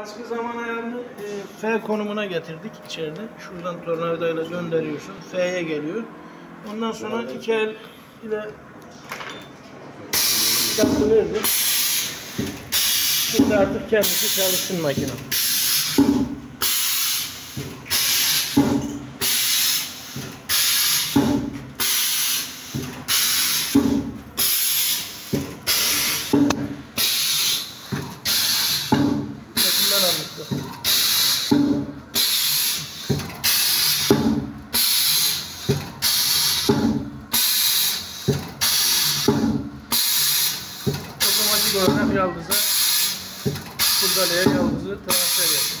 Baskı zaman ayarını e, F konumuna getirdik içeride. Şuradan tornavidayla gönderiyorsun. F'ye geliyor. Ondan sonra iki el ile yaptı verdik. Şimdi artık kendisi çalışsın makine. Olarak yaldıza kurdaleye yaldızı transfer yapıyor.